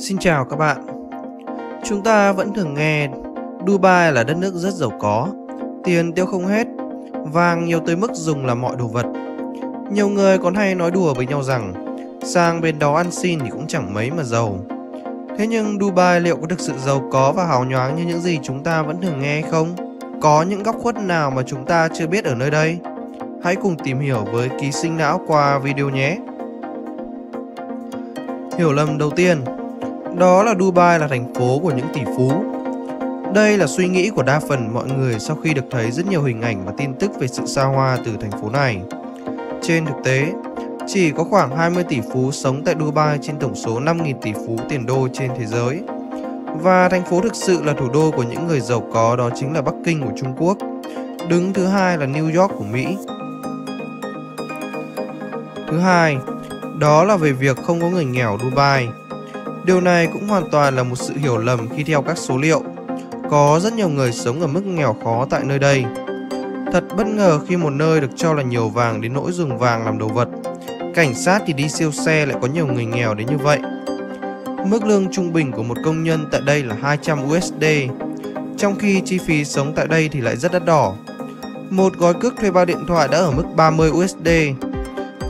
Xin chào các bạn. Chúng ta vẫn thường nghe Dubai là đất nước rất giàu có, tiền tiêu không hết, vàng nhiều tới mức dùng làm mọi đồ vật. Nhiều người còn hay nói đùa với nhau rằng sang bên đó ăn xin thì cũng chẳng mấy mà giàu. Thế nhưng Dubai liệu có thực sự giàu có và hào nhoáng như những gì chúng ta vẫn thường nghe hay không? Có những góc khuất nào mà chúng ta chưa biết ở nơi đây? Hãy cùng tìm hiểu với ký sinh não qua video nhé. Hiểu lầm đầu tiên đó là Dubai là thành phố của những tỷ phú. Đây là suy nghĩ của đa phần mọi người sau khi được thấy rất nhiều hình ảnh và tin tức về sự xa hoa từ thành phố này. Trên thực tế, chỉ có khoảng 20 tỷ phú sống tại Dubai trên tổng số 5.000 tỷ phú tiền đô trên thế giới. Và thành phố thực sự là thủ đô của những người giàu có đó chính là Bắc Kinh của Trung Quốc Đứng thứ hai là New York của Mỹ. Thứ hai, đó là về việc không có người nghèo Dubai. Điều này cũng hoàn toàn là một sự hiểu lầm khi theo các số liệu. Có rất nhiều người sống ở mức nghèo khó tại nơi đây. Thật bất ngờ khi một nơi được cho là nhiều vàng đến nỗi dùng vàng làm đồ vật. Cảnh sát thì đi siêu xe lại có nhiều người nghèo đến như vậy. Mức lương trung bình của một công nhân tại đây là 200 USD, trong khi chi phí sống tại đây thì lại rất đắt đỏ. Một gói cước thuê bao điện thoại đã ở mức 30 USD,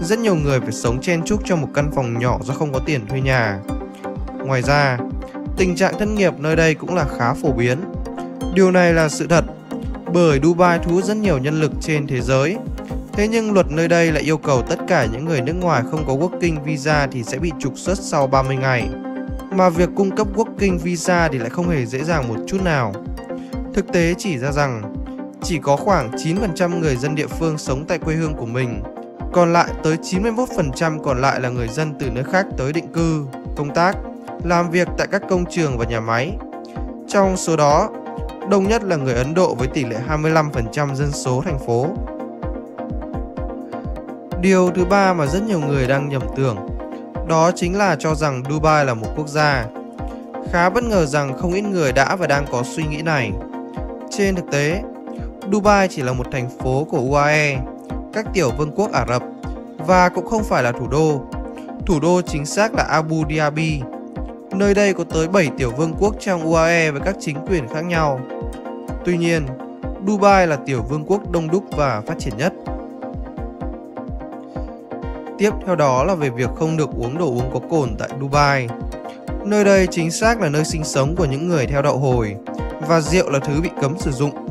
rất nhiều người phải sống chen chúc trong một căn phòng nhỏ do không có tiền thuê nhà. Ngoài ra, tình trạng thất nghiệp nơi đây cũng là khá phổ biến. Điều này là sự thật, bởi Dubai thu hút rất nhiều nhân lực trên thế giới. Thế nhưng luật nơi đây lại yêu cầu tất cả những người nước ngoài không có working visa thì sẽ bị trục xuất sau 30 ngày. Mà việc cung cấp working visa thì lại không hề dễ dàng một chút nào. Thực tế chỉ ra rằng, chỉ có khoảng 9% người dân địa phương sống tại quê hương của mình còn lại tới 91% còn lại là người dân từ nơi khác tới định cư, công tác, làm việc tại các công trường và nhà máy. Trong số đó, đông nhất là người Ấn Độ với tỷ lệ 25% dân số thành phố. Điều thứ ba mà rất nhiều người đang nhầm tưởng, đó chính là cho rằng Dubai là một quốc gia. Khá bất ngờ rằng không ít người đã và đang có suy nghĩ này. Trên thực tế, Dubai chỉ là một thành phố của UAE các tiểu vương quốc Ả Rập và cũng không phải là thủ đô. Thủ đô chính xác là Abu Dhabi. Nơi đây có tới 7 tiểu vương quốc trong UAE với các chính quyền khác nhau. Tuy nhiên, Dubai là tiểu vương quốc đông đúc và phát triển nhất. Tiếp theo đó là về việc không được uống đồ uống có cồn tại Dubai. Nơi đây chính xác là nơi sinh sống của những người theo đạo hồi và rượu là thứ bị cấm sử dụng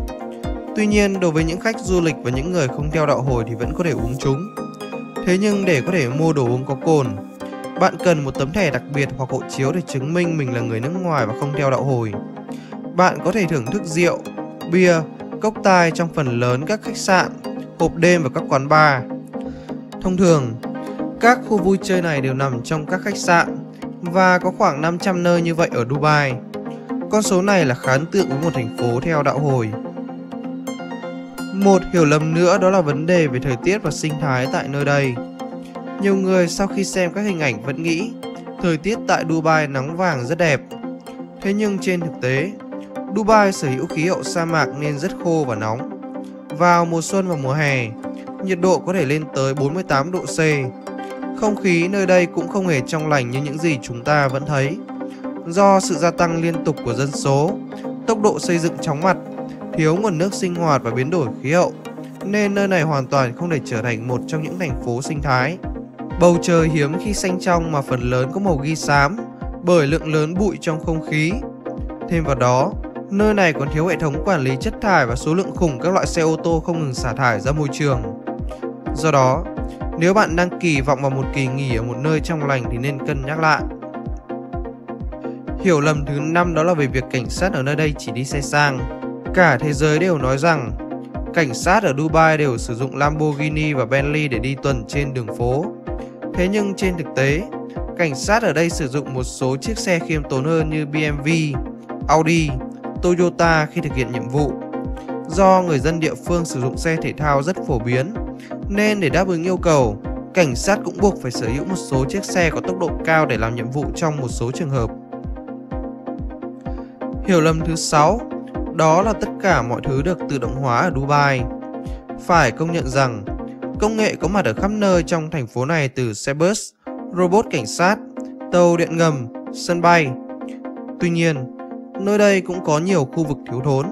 Tuy nhiên, đối với những khách du lịch và những người không theo đạo hồi thì vẫn có thể uống chúng. Thế nhưng để có thể mua đồ uống có cồn, bạn cần một tấm thẻ đặc biệt hoặc hộ chiếu để chứng minh mình là người nước ngoài và không theo đạo hồi. Bạn có thể thưởng thức rượu, bia, cốc tai trong phần lớn các khách sạn, hộp đêm và các quán bar. Thông thường, các khu vui chơi này đều nằm trong các khách sạn và có khoảng 500 nơi như vậy ở Dubai. Con số này là khá ấn tượng với một thành phố theo đạo hồi. Một hiểu lầm nữa đó là vấn đề về thời tiết và sinh thái tại nơi đây. Nhiều người sau khi xem các hình ảnh vẫn nghĩ thời tiết tại Dubai nắng vàng rất đẹp. Thế nhưng trên thực tế, Dubai sở hữu khí hậu sa mạc nên rất khô và nóng. Vào mùa xuân và mùa hè, nhiệt độ có thể lên tới 48 độ C. Không khí nơi đây cũng không hề trong lành như những gì chúng ta vẫn thấy. Do sự gia tăng liên tục của dân số, tốc độ xây dựng chóng mặt thiếu nguồn nước sinh hoạt và biến đổi khí hậu, nên nơi này hoàn toàn không thể trở thành một trong những thành phố sinh thái. Bầu trời hiếm khi xanh trong mà phần lớn có màu ghi xám bởi lượng lớn bụi trong không khí. Thêm vào đó, nơi này còn thiếu hệ thống quản lý chất thải và số lượng khủng các loại xe ô tô không ngừng xả thải ra môi trường. Do đó, nếu bạn đang kỳ vọng vào một kỳ nghỉ ở một nơi trong lành thì nên cân nhắc lại. Hiểu lầm thứ năm đó là về việc cảnh sát ở nơi đây chỉ đi xe sang. Cả thế giới đều nói rằng cảnh sát ở Dubai đều sử dụng Lamborghini và Bentley để đi tuần trên đường phố. Thế nhưng trên thực tế, cảnh sát ở đây sử dụng một số chiếc xe khiêm tốn hơn như BMW, Audi, Toyota khi thực hiện nhiệm vụ. Do người dân địa phương sử dụng xe thể thao rất phổ biến, nên để đáp ứng yêu cầu, cảnh sát cũng buộc phải sở hữu một số chiếc xe có tốc độ cao để làm nhiệm vụ trong một số trường hợp. Hiểu lầm thứ 6 đó là tất cả mọi thứ được tự động hóa ở Dubai. Phải công nhận rằng, công nghệ có mặt ở khắp nơi trong thành phố này từ xe bus, robot cảnh sát, tàu điện ngầm, sân bay. Tuy nhiên, nơi đây cũng có nhiều khu vực thiếu thốn,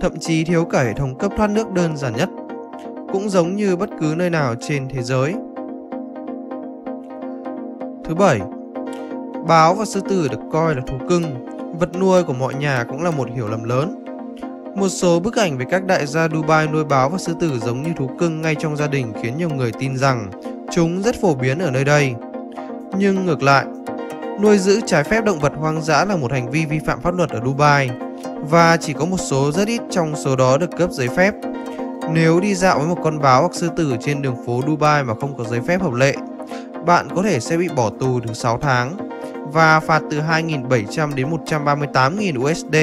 thậm chí thiếu cả hệ thống cấp thoát nước đơn giản nhất, cũng giống như bất cứ nơi nào trên thế giới. Thứ bảy, báo và sư tử được coi là thú cưng, vật nuôi của mọi nhà cũng là một hiểu lầm lớn. Một số bức ảnh về các đại gia Dubai nuôi báo và sư tử giống như thú cưng ngay trong gia đình khiến nhiều người tin rằng chúng rất phổ biến ở nơi đây. Nhưng ngược lại, nuôi giữ trái phép động vật hoang dã là một hành vi vi phạm pháp luật ở Dubai và chỉ có một số rất ít trong số đó được cấp giấy phép. Nếu đi dạo với một con báo hoặc sư tử trên đường phố Dubai mà không có giấy phép hợp lệ, bạn có thể sẽ bị bỏ tù từ 6 tháng và phạt từ 2.700 đến 138.000 USD.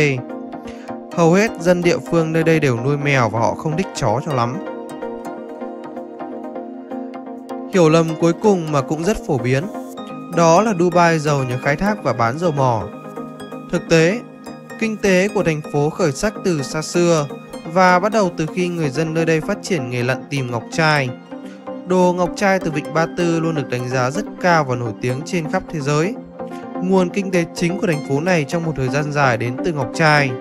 Hầu hết dân địa phương nơi đây đều nuôi mèo và họ không thích chó cho lắm. Hiểu lầm cuối cùng mà cũng rất phổ biến, đó là Dubai giàu nhờ khai thác và bán dầu mỏ. Thực tế, kinh tế của thành phố khởi sắc từ xa xưa và bắt đầu từ khi người dân nơi đây phát triển nghề lặn tìm ngọc trai. Đồ ngọc trai từ Vịnh Ba Tư luôn được đánh giá rất cao và nổi tiếng trên khắp thế giới. Nguồn kinh tế chính của thành phố này trong một thời gian dài đến từ ngọc trai.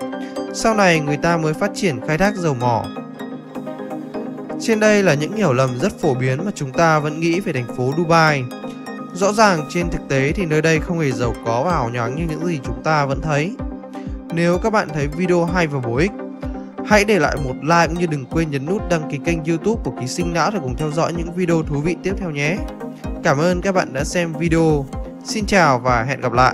Sau này người ta mới phát triển khai thác dầu mỏ. Trên đây là những hiểu lầm rất phổ biến mà chúng ta vẫn nghĩ về thành phố Dubai. Rõ ràng trên thực tế thì nơi đây không hề giàu có và hào nhoáng như những gì chúng ta vẫn thấy. Nếu các bạn thấy video hay và bổ ích, hãy để lại một like cũng như đừng quên nhấn nút đăng ký kênh youtube của Ký Sinh Não để cùng theo dõi những video thú vị tiếp theo nhé. Cảm ơn các bạn đã xem video. Xin chào và hẹn gặp lại.